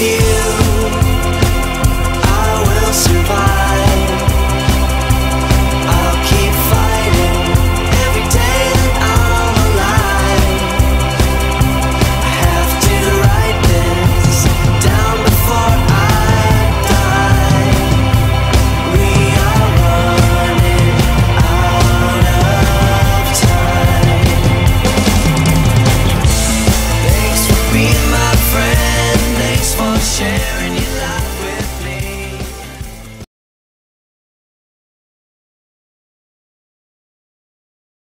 with you when you lie.